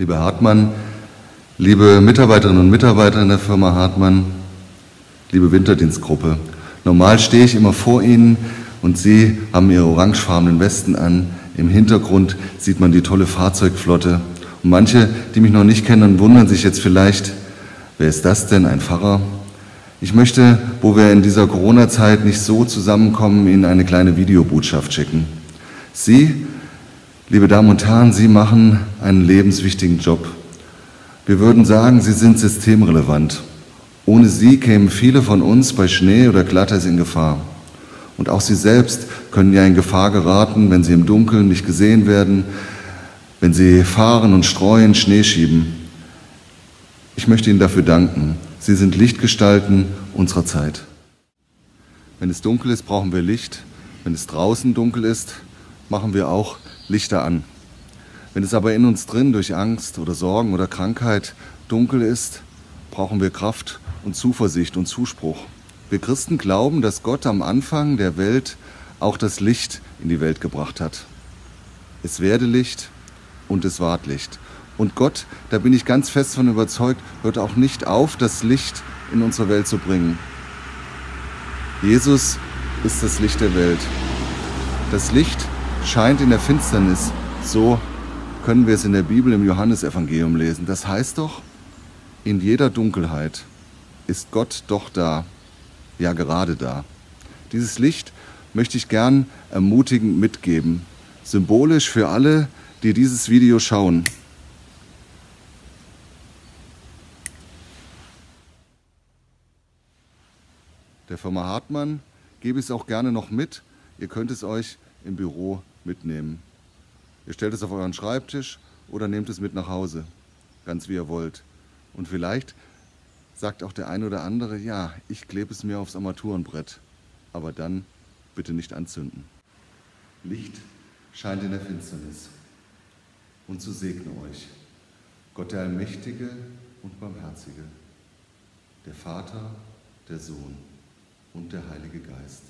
Lieber Hartmann, liebe Mitarbeiterinnen und Mitarbeiter in der Firma Hartmann, liebe Winterdienstgruppe, normal stehe ich immer vor Ihnen und Sie haben Ihre orangefarbenen Westen an. Im Hintergrund sieht man die tolle Fahrzeugflotte. Und manche, die mich noch nicht kennen, wundern sich jetzt vielleicht, wer ist das denn, ein Pfarrer? Ich möchte, wo wir in dieser Corona-Zeit nicht so zusammenkommen, Ihnen eine kleine Videobotschaft schicken. Sie, liebe Damen und Herren, Sie machen einen lebenswichtigen Job. Wir würden sagen, Sie sind systemrelevant. Ohne Sie kämen viele von uns bei Schnee oder Glatteis in Gefahr. Und auch Sie selbst können ja in Gefahr geraten, wenn Sie im Dunkeln nicht gesehen werden, wenn Sie fahren und streuen, Schnee schieben. Ich möchte Ihnen dafür danken. Sie sind Lichtgestalten unserer Zeit. Wenn es dunkel ist, brauchen wir Licht. Wenn es draußen dunkel ist, machen wir auch Lichter an. Wenn es aber in uns drin durch Angst oder Sorgen oder Krankheit dunkel ist, brauchen wir Kraft und Zuversicht und Zuspruch. Wir Christen glauben, dass Gott am Anfang der Welt auch das Licht in die Welt gebracht hat. Es werde Licht und es ward Licht. Und Gott, da bin ich ganz fest von überzeugt, hört auch nicht auf, das Licht in unsere Welt zu bringen. Jesus ist das Licht der Welt. Das Licht scheint in der Finsternis. So können wir es in der Bibel im Johannesevangelium lesen. Das heißt doch, in jeder Dunkelheit ist Gott doch da, ja gerade da. Dieses Licht möchte ich gern ermutigend mitgeben, symbolisch für alle, die dieses Video schauen. Der Firma Hartmann gebe ich es auch gerne noch mit. Ihr könnt es euch im Büro mitnehmen. Ihr stellt es auf euren Schreibtisch oder nehmt es mit nach Hause, ganz wie ihr wollt. Und vielleicht sagt auch der eine oder andere, ja, ich klebe es mir aufs Armaturenbrett, aber dann bitte nicht anzünden. Licht scheint in der Finsternis. Und so segne euch Gott der Allmächtige und Barmherzige, der Vater, der Sohn und der Heilige Geist.